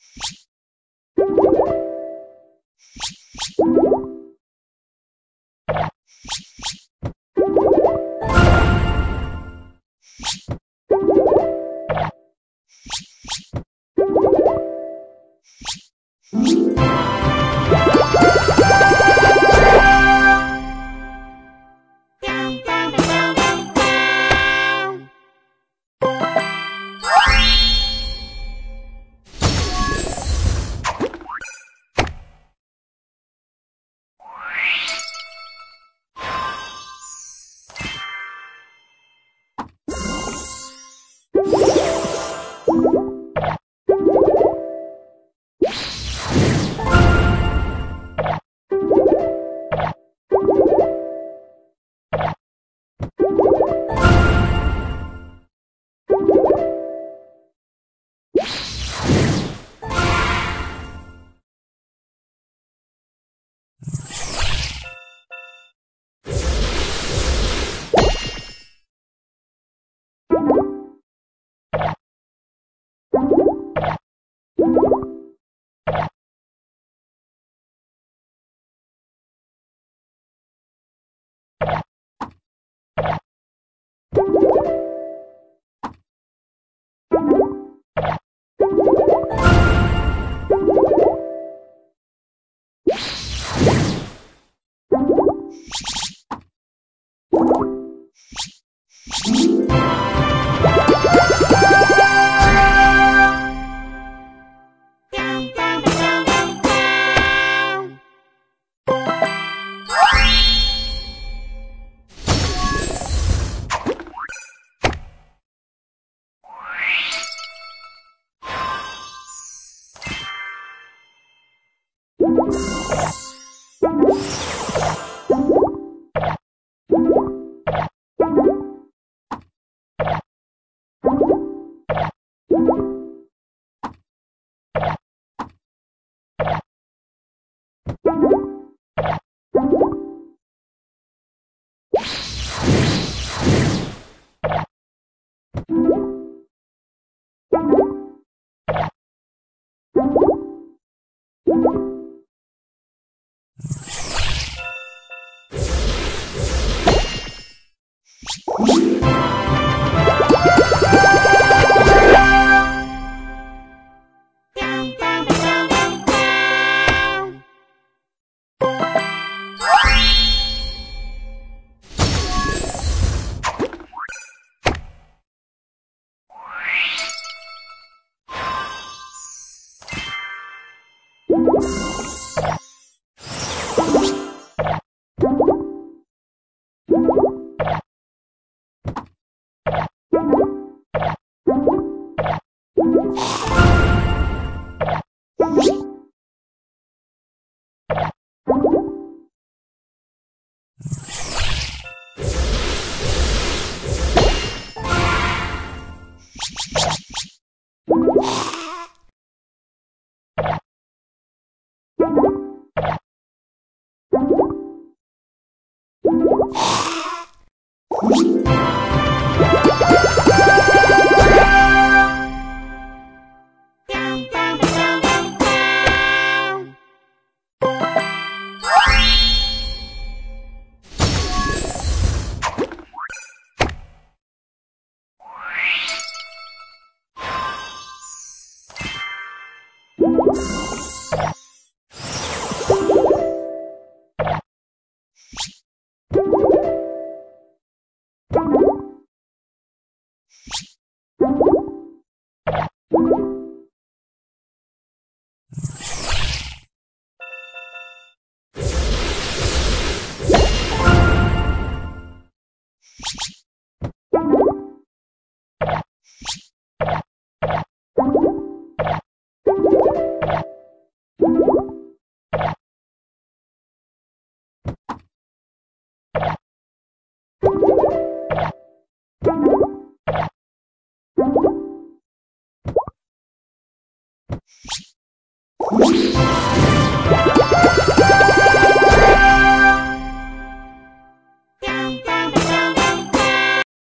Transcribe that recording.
you you